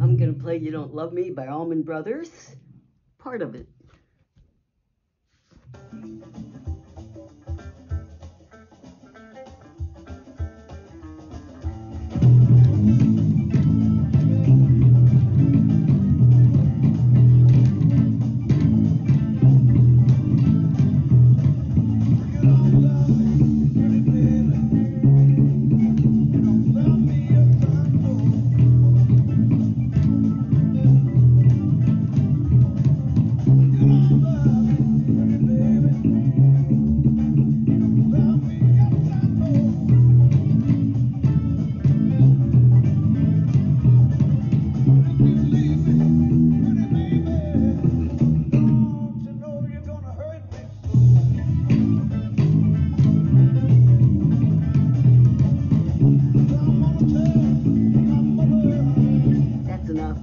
I'm going to play You Don't Love Me by Allman Brothers, part of it. That's enough.